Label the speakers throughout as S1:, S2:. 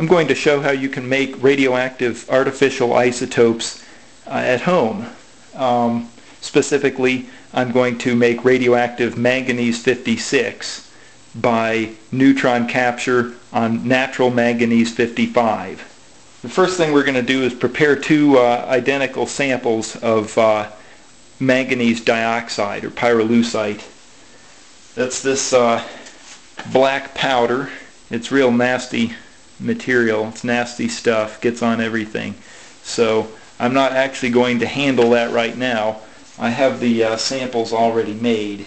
S1: I'm going to show how you can make radioactive artificial isotopes uh, at home. Um, specifically, I'm going to make radioactive manganese 56 by neutron capture on natural manganese 55. The first thing we're going to do is prepare two uh, identical samples of uh, manganese dioxide or pyrolusite. That's this uh, black powder. It's real nasty material. It's nasty stuff. Gets on everything. So I'm not actually going to handle that right now. I have the uh, samples already made.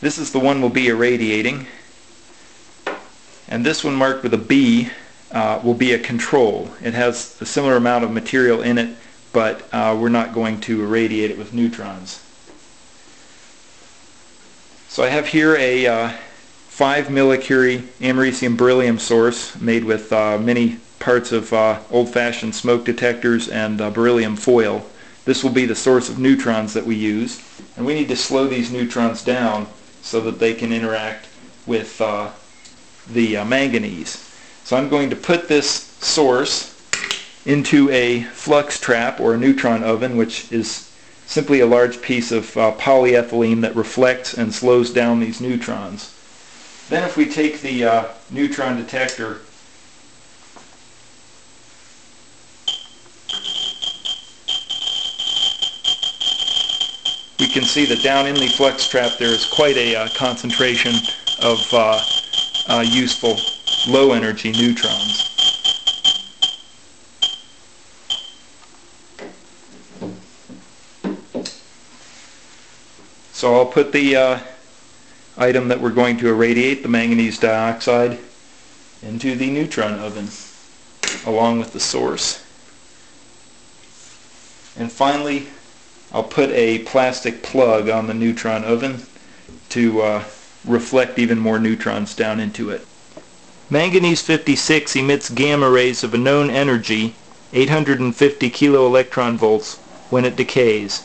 S1: This is the one we'll be irradiating. And this one marked with a B uh, will be a control. It has a similar amount of material in it, but uh, we're not going to irradiate it with neutrons. So I have here a uh, 5 millicurie americium beryllium source made with uh, many parts of uh, old-fashioned smoke detectors and uh, beryllium foil. This will be the source of neutrons that we use. And we need to slow these neutrons down so that they can interact with uh, the uh, manganese. So I'm going to put this source into a flux trap or a neutron oven, which is simply a large piece of uh, polyethylene that reflects and slows down these neutrons. Then if we take the uh, neutron detector we can see that down in the flux trap there is quite a uh, concentration of uh, uh useful low energy neutrons. So I'll put the uh, item that we're going to irradiate, the manganese dioxide, into the neutron oven along with the source. And finally, I'll put a plastic plug on the neutron oven to uh, reflect even more neutrons down into it. Manganese 56 emits gamma rays of a known energy, 850 kilo electron volts, when it decays.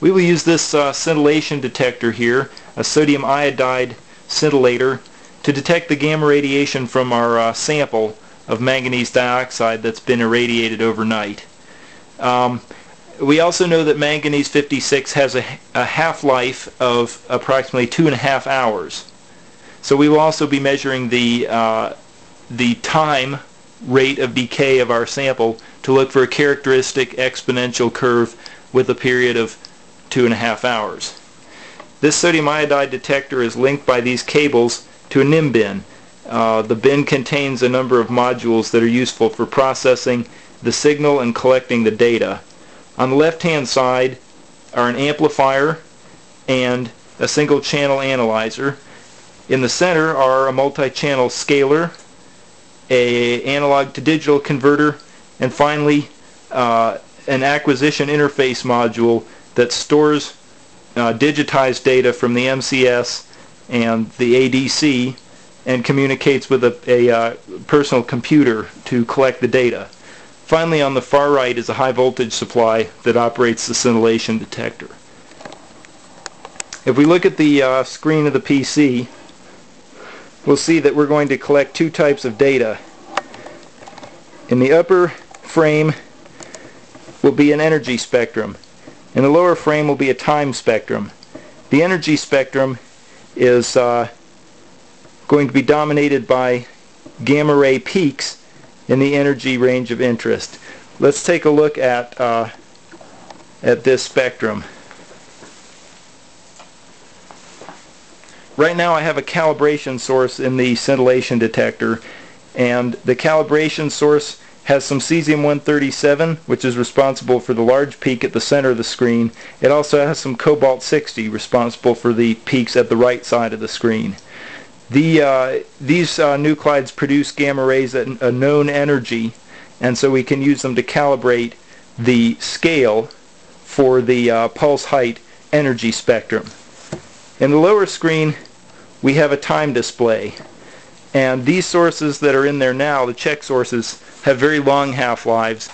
S1: We will use this uh, scintillation detector here a sodium iodide scintillator to detect the gamma radiation from our uh, sample of manganese dioxide that's been irradiated overnight. Um, we also know that manganese 56 has a, a half-life of approximately two and a half hours. So we will also be measuring the, uh, the time rate of decay of our sample to look for a characteristic exponential curve with a period of two and a half hours. This sodium iodide detector is linked by these cables to a NIM bin. Uh, the bin contains a number of modules that are useful for processing the signal and collecting the data. On the left hand side are an amplifier and a single channel analyzer. In the center are a multi-channel scaler, a analog to digital converter, and finally uh, an acquisition interface module that stores uh, digitized data from the MCS and the ADC and communicates with a, a uh, personal computer to collect the data. Finally, on the far right is a high voltage supply that operates the scintillation detector. If we look at the uh, screen of the PC, we'll see that we're going to collect two types of data. In the upper frame will be an energy spectrum and the lower frame will be a time spectrum. The energy spectrum is uh, going to be dominated by gamma ray peaks in the energy range of interest. Let's take a look at uh, at this spectrum. Right now I have a calibration source in the scintillation detector and the calibration source has some cesium-137, which is responsible for the large peak at the center of the screen. It also has some cobalt-60, responsible for the peaks at the right side of the screen. The, uh, these uh, nuclides produce gamma rays at a known energy, and so we can use them to calibrate the scale for the uh, pulse height energy spectrum. In the lower screen, we have a time display. And these sources that are in there now, the check sources, have very long half-lives.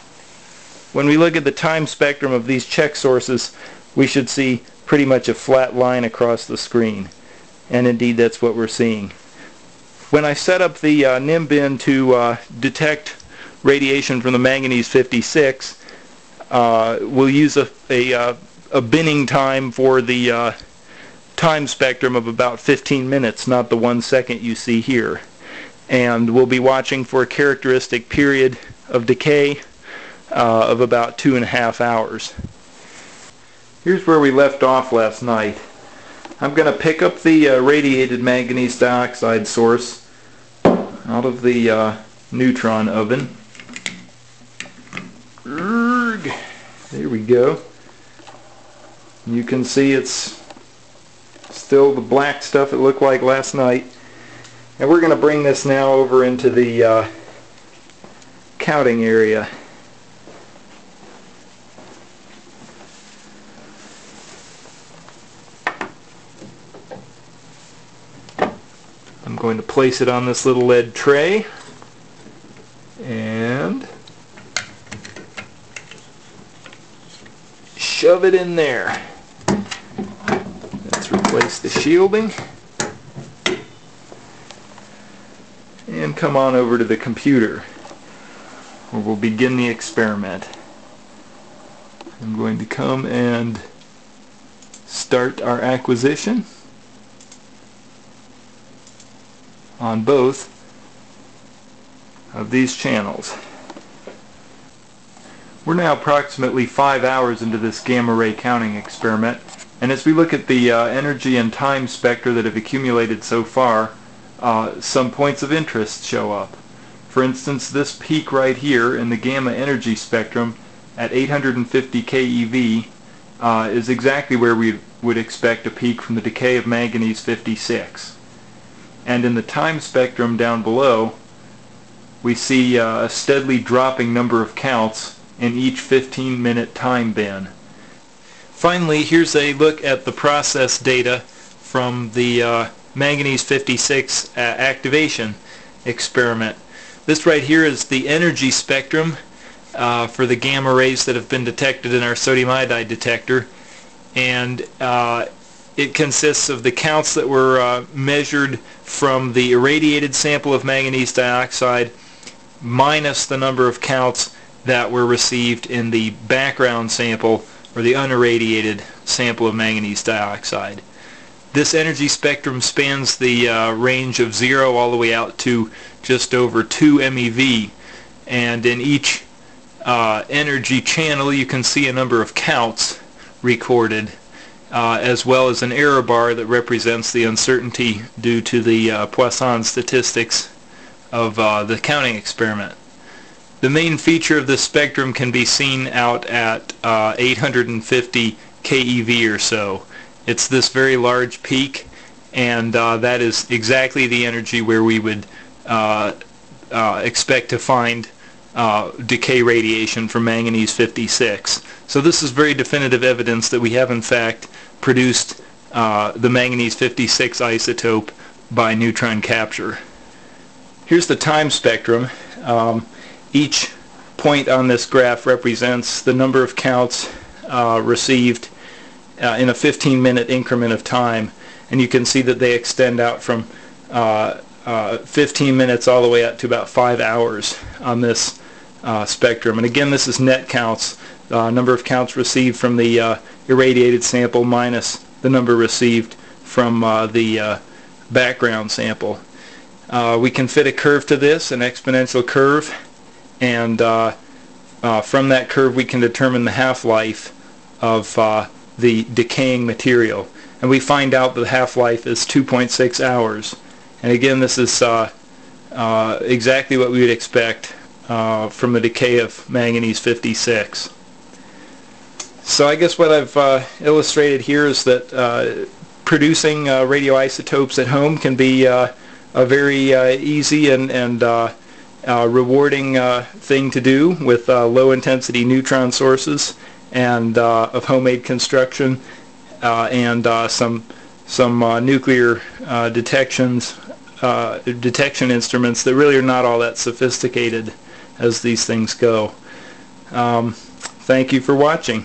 S1: When we look at the time spectrum of these check sources, we should see pretty much a flat line across the screen. And indeed, that's what we're seeing. when I set up the uh, NIMBin to uh, detect radiation from the manganese 56, uh, we'll use a, a, uh, a, binning time for the uh, time spectrum of about 15 minutes, not the one second you see here. And we'll be watching for a characteristic period of decay uh, of about two and a half hours. Here's where we left off last night. I'm going to pick up the uh, radiated manganese dioxide source out of the uh, neutron oven. There we go. You can see it's still the black stuff it looked like last night. And we're going to bring this now over into the uh, counting area. I'm going to place it on this little lead tray and shove it in there. Replace the shielding and come on over to the computer where we'll begin the experiment. I'm going to come and start our acquisition. on both of these channels. We're now approximately five hours into this gamma ray counting experiment and as we look at the uh, energy and time spectra that have accumulated so far uh, some points of interest show up. For instance this peak right here in the gamma energy spectrum at 850 keV uh, is exactly where we would expect a peak from the decay of manganese 56 and in the time spectrum down below we see uh, a steadily dropping number of counts in each 15 minute time band. Finally here's a look at the process data from the uh, manganese 56 uh, activation experiment. This right here is the energy spectrum uh, for the gamma rays that have been detected in our sodium iodide detector and uh, it consists of the counts that were uh, measured from the irradiated sample of manganese dioxide minus the number of counts that were received in the background sample or the unirradiated sample of manganese dioxide. This energy spectrum spans the uh, range of 0 all the way out to just over 2 MeV and in each uh, energy channel you can see a number of counts recorded uh, as well as an error bar that represents the uncertainty due to the uh, Poisson statistics of uh, the counting experiment. The main feature of this spectrum can be seen out at uh, 850 keV or so. It's this very large peak and uh, that is exactly the energy where we would uh, expect to find uh, decay radiation from manganese 56. So this is very definitive evidence that we have in fact produced uh, the manganese 56 isotope by neutron capture. Here's the time spectrum. Um, each point on this graph represents the number of counts uh, received uh, in a 15 minute increment of time and you can see that they extend out from uh, uh, 15 minutes all the way up to about 5 hours on this uh, spectrum. And again, this is net counts, uh, number of counts received from the irradiated sample minus the number received from the background sample. We can fit a curve to this, an exponential curve, and from that curve we can determine the half-life of the decaying material. And we find out the half-life is 2.6 hours. And again, this is exactly what we would expect uh, from the decay of manganese 56. So I guess what I've uh, illustrated here is that uh, producing uh, radioisotopes at home can be uh, a very uh, easy and, and Uh, rewarding uh, thing to do with uh, low intensity neutron sources and of homemade construction and some some nuclear detections detection instruments that really are not all that sophisticated as these things go. Um, thank you for watching.